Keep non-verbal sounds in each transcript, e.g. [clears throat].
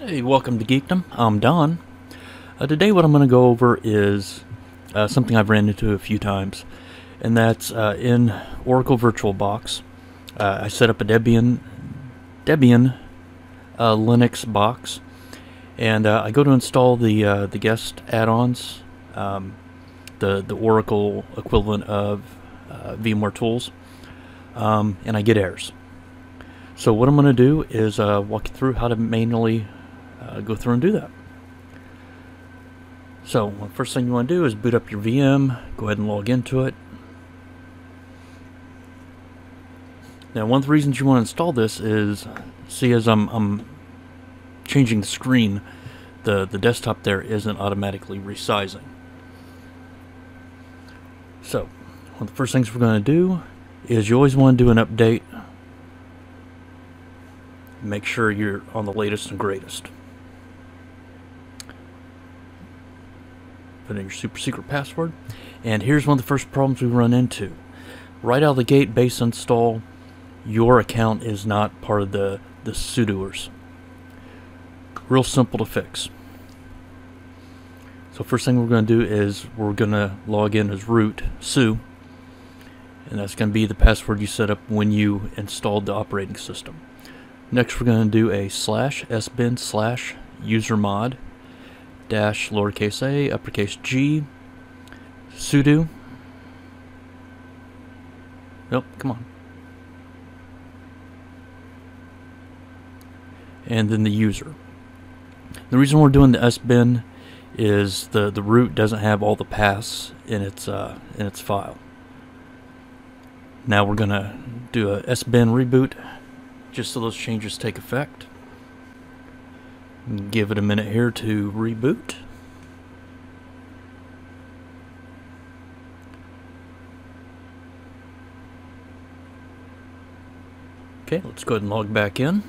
Hey, welcome to Geekdom. I'm Don. Uh, today, what I'm going to go over is uh, something I've ran into a few times, and that's uh, in Oracle VirtualBox. Uh, I set up a Debian Debian uh, Linux box, and uh, I go to install the the guest add-ons, um, the the Oracle equivalent of VMware Tools, um, and I get errors. So what I'm going to do is walk you through how to manually uh, go through and do that. So, the first thing you want to do is boot up your VM, go ahead and log into it. Now, one of the reasons you want to install this is, see as I'm, I'm changing the screen, the, the desktop there isn't automatically resizing. So, one of the first things we're going to do is you always want to do an update. Make sure you're on the latest and greatest. Put in your super secret password. And here's one of the first problems we run into. Right out of the gate, base install, your account is not part of the, the sudoers. Real simple to fix. So first thing we're going to do is we're going to log in as root su and that's going to be the password you set up when you installed the operating system. Next we're going to do a slash sbin slash usermod dash lowercase a, uppercase G, sudo. Nope, come on. And then the user. The reason we're doing the sbin is the the root doesn't have all the paths in its uh, in its file. Now we're gonna do a sbin reboot just so those changes take effect. Give it a minute here to reboot. Okay, let's go ahead and log back in.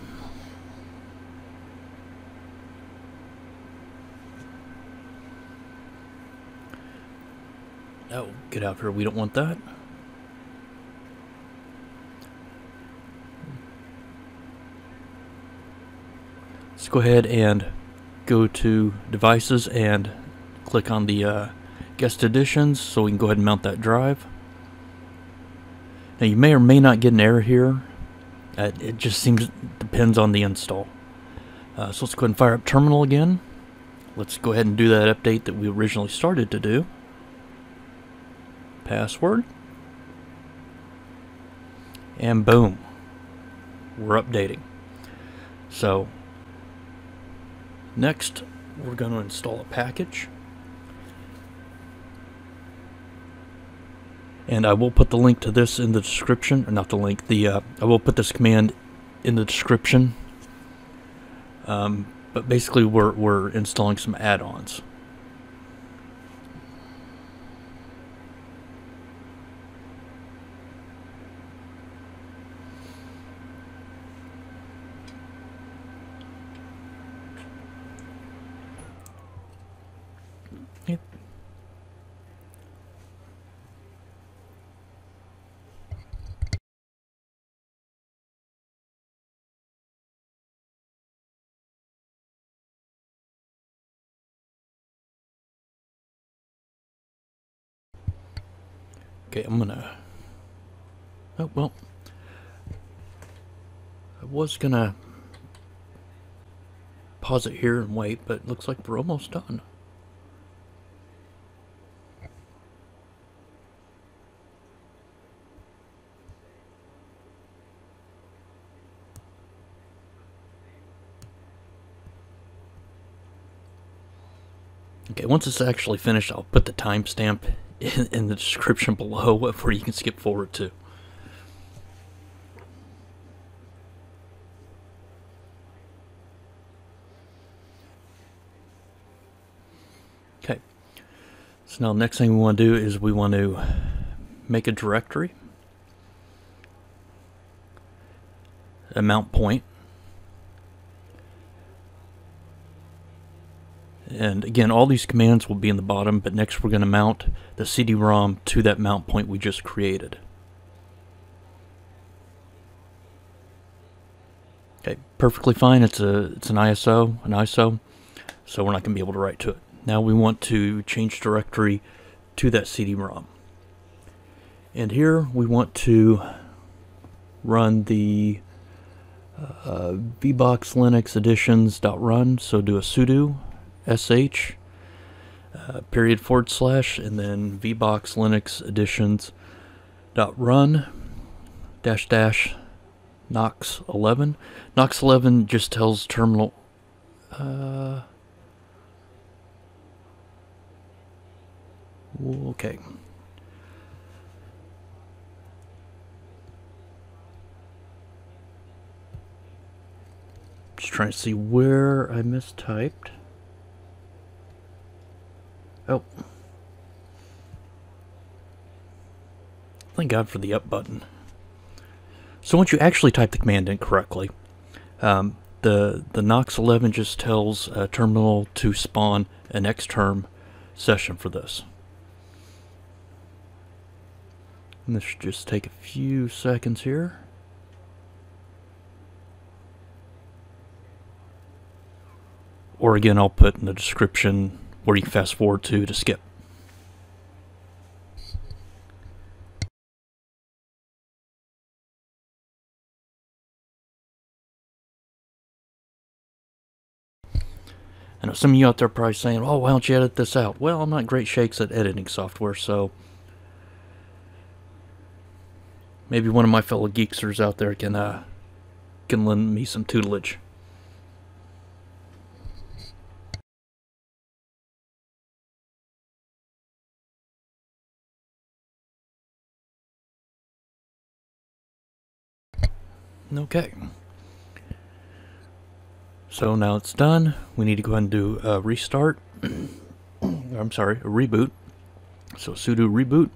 Oh, get out here. We don't want that. Let's go ahead and go to devices and click on the uh, guest additions so we can go ahead and mount that drive. Now you may or may not get an error here. Uh, it just seems depends on the install. Uh, so let's go ahead and fire up terminal again. Let's go ahead and do that update that we originally started to do. Password. And boom. We're updating. So Next, we're going to install a package. And I will put the link to this in the description, or not the link, the uh, I will put this command in the description. Um, but basically, we're, we're installing some add-ons. Okay, I'm gonna... Oh, well. I was gonna pause it here and wait, but it looks like we're almost done. Okay, once it's actually finished, I'll put the timestamp in, in the description below where you can skip forward to. Okay, so now next thing we want to do is we want to make a directory, a mount point, And again, all these commands will be in the bottom, but next we're going to mount the CD-ROM to that mount point we just created. Okay, perfectly fine. It's a it's an ISO, an ISO, so we're not going to be able to write to it. Now we want to change directory to that CD-ROM. And here we want to run the uh, vbox linux additions.run so do a sudo sh uh, period forward slash and then vbox linux additions dot run dash dash nox 11 nox 11 just tells terminal uh, okay Just trying to see where I mistyped. Oh. Thank God for the up button. So once you actually type the command in correctly, um, the, the nox 11 just tells a terminal to spawn an xterm session for this. And this should just take a few seconds here. Or again, I'll put in the description where you can fast forward to to skip. I know some of you out there probably saying, oh, why don't you edit this out? Well, I'm not great shakes at editing software, so maybe one of my fellow geeksters out there can uh, can lend me some tutelage. Okay. So now it's done. We need to go ahead and do a restart. [clears throat] I'm sorry, a reboot. So sudo reboot.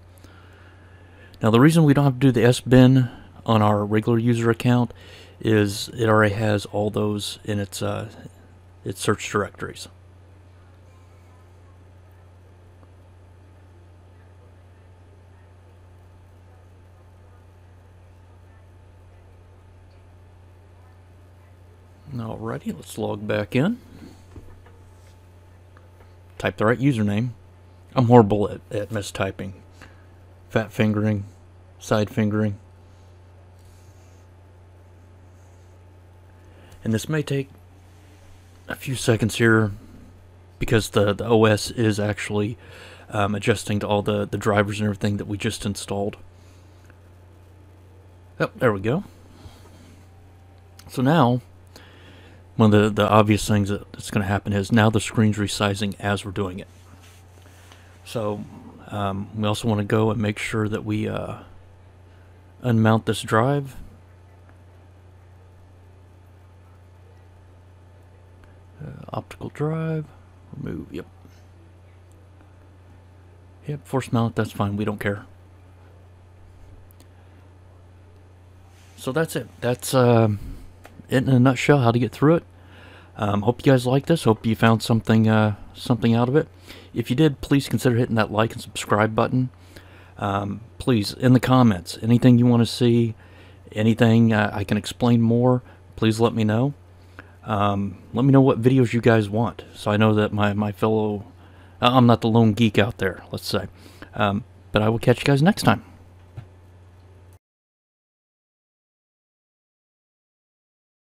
Now the reason we don't have to do the sbin on our regular user account is it already has all those in its uh, its search directories. Alrighty, let's log back in. Type the right username. I'm horrible at, at mistyping. Fat fingering, side fingering. And this may take a few seconds here because the, the OS is actually um, adjusting to all the, the drivers and everything that we just installed. Oh, there we go. So now one of the, the obvious things that's going to happen is now the screen's resizing as we're doing it. So um, we also want to go and make sure that we uh, unmount this drive. Uh, optical drive, remove, yep. Yep, force mount, that's fine, we don't care. So that's it. That's... Uh, it in a nutshell how to get through it. Um, hope you guys like this. Hope you found something uh, something out of it. If you did, please consider hitting that like and subscribe button. Um, please, in the comments, anything you want to see, anything uh, I can explain more, please let me know. Um, let me know what videos you guys want, so I know that my, my fellow, I'm not the lone geek out there, let's say. Um, but I will catch you guys next time.